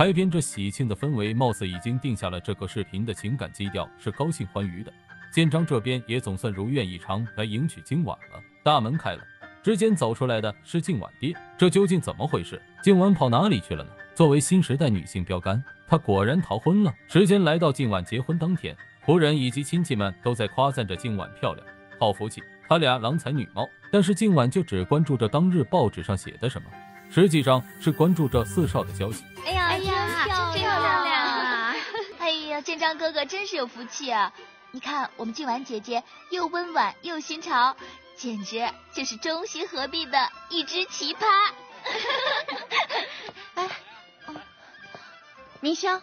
开篇这喜庆的氛围，貌似已经定下了这个视频的情感基调，是高兴欢愉的。建章这边也总算如愿以偿来迎娶今晚了。大门开了，之间走出来的是静婉爹，这究竟怎么回事？静婉跑哪里去了呢？作为新时代女性标杆，她果然逃婚了。时间来到静婉结婚当天，仆人以及亲戚们都在夸赞着静婉漂亮，好福气，他俩郎才女貌。但是静婉就只关注着当日报纸上写的什么，实际上是关注着四少的消息。哎呀，哎呀，真漂亮啊！哎呀，建章哥哥真是有福气啊！你看，我们静婉姐姐又温婉又新潮，简直就是中西合璧的一只奇葩。哎，明香，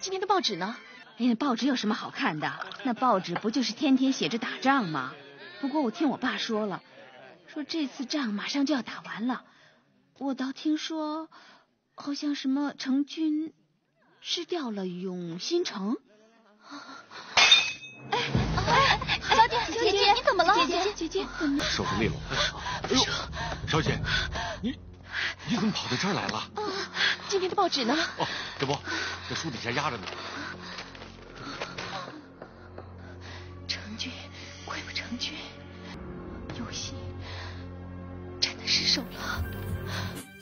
今天的报纸呢？那报纸有什么好看的？那报纸不就是天天写着打仗吗？不过我听我爸说了，说这次仗马上就要打完了。我倒听说，好像什么成军吃掉了永新城。哎哎，小姐姐姐，你怎么了？姐姐姐姐，怎么？手上裂了。哎呦，小姐，你你怎么跑到这儿来了？今天的报纸呢？哦，这不在书底下压着呢。成军，快不成军？有心真的失手了。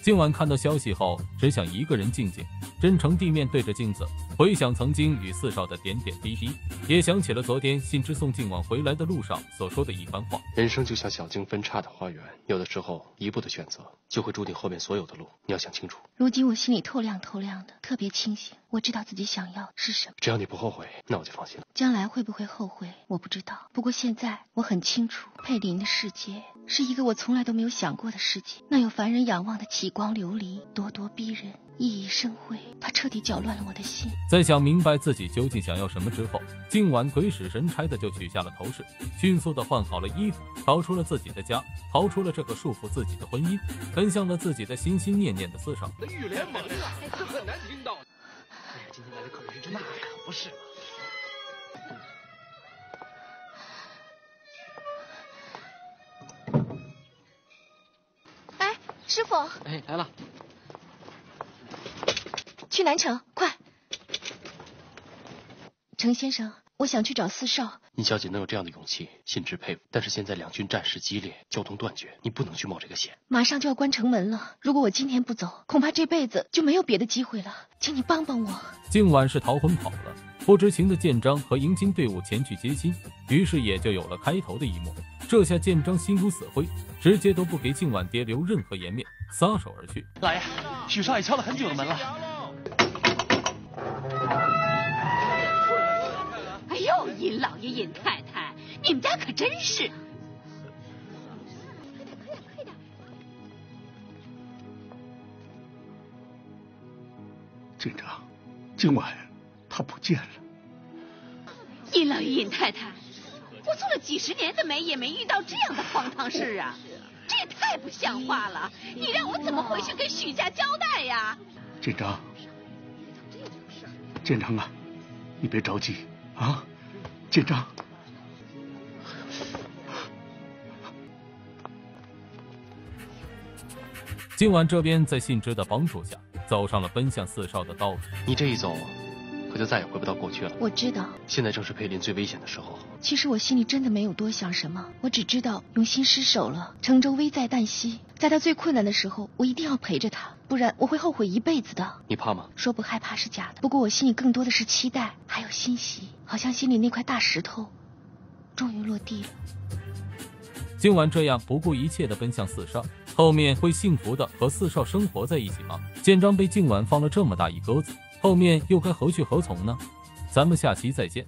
今晚看到消息后，只想一个人静静，真诚地面对着镜子，回想曾经与四少的点点滴滴，也想起了昨天信之送静晚回来的路上所说的一番话。人生就像小径分叉的花园，有的时候一步的选择就会注定后面所有的路。你要想清楚。如今我心里透亮透亮的，特别清醒，我知道自己想要是什么。只要你不后悔，那我就放心了。将来会不会后悔，我不知道。不过现在我很清楚，佩林的世界是一个我从来都没有想过的世界，那有凡人仰望的奇光琉璃，咄咄逼人，熠熠生辉。它彻底搅乱了我的心。在想明白自己究竟想要什么之后，今晚鬼使神差的就取下了头饰，迅速的换好了衣服，逃出了自己的家，逃出了这个束缚自己的婚姻，奔向了自己的心心念念的四少。玉联盟啊，这很难听到。哎呀，今天来的客人是真的，可不是师傅，哎，来了。去南城，快！程先生，我想去找四少。殷小姐能有这样的勇气，心之佩服。但是现在两军战事激烈，交通断绝，你不能去冒这个险。马上就要关城门了，如果我今天不走，恐怕这辈子就没有别的机会了。请你帮帮我。今晚是逃婚跑了，不知情的建章和迎亲队伍前去接亲，于是也就有了开头的一幕。这下建章心如死灰，直接都不给静婉爹留任何颜面，撒手而去。老爷，许少爷敲了很久的门了。哎呦，尹老爷、尹太太，你们家可真是……建章，今晚他不见了。尹老爷、尹太太，几十年的媒，也没遇到这样的荒唐事啊！这也太不像话了！你让我怎么回去跟许家交代呀？建章，建章啊，你别着急啊，建章。今晚这边在信之的帮助下，走上了奔向四少的道路。你这一走，可就再也回不到过去了。我知道，现在正是佩林最危险的时候。其实我心里真的没有多想什么，我只知道永新失手了，程州危在旦夕，在他最困难的时候，我一定要陪着他，不然我会后悔一辈子的。你怕吗？说不害怕是假的，不过我心里更多的是期待，还有欣喜，好像心里那块大石头终于落地了。今晚这样不顾一切的奔向四少，后面会幸福的和四少生活在一起吗？建章被静晚放了这么大一鸽子，后面又该何去何从呢？咱们下期再见。